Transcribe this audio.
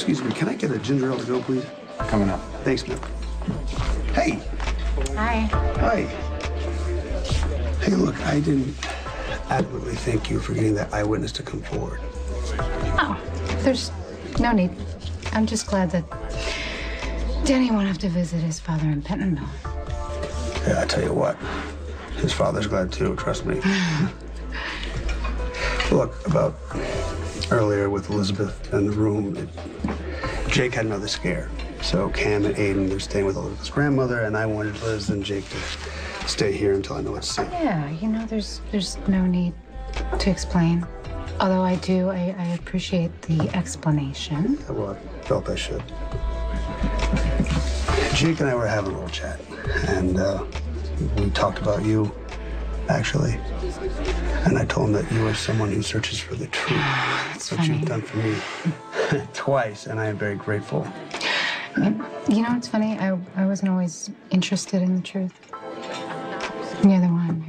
Excuse me, can I get a ginger ale to go, please? Coming up. Thanks, man. Hey, Hi. hi. Hey, look, I didn't adequately thank you for getting that eyewitness to come forward. Oh, there's no need. I'm just glad that Danny won't have to visit his father in Pentonville. Yeah, I tell you what, his father's glad too, trust me. Look, about earlier with Elizabeth in the room, it, Jake had another scare. So Cam and Aiden, they're staying with Elizabeth's grandmother, and I wanted Liz and Jake to stay here until I know what's safe. Yeah, you know, there's there's no need to explain. Although I do, I, I appreciate the explanation. Well, I felt I should. Jake and I were having a little chat, and uh, we talked about you, actually. And I told him that you are someone who searches for the truth. That's what funny. you've done for me twice, and I am very grateful. You know, it's funny. I I wasn't always interested in the truth. You're one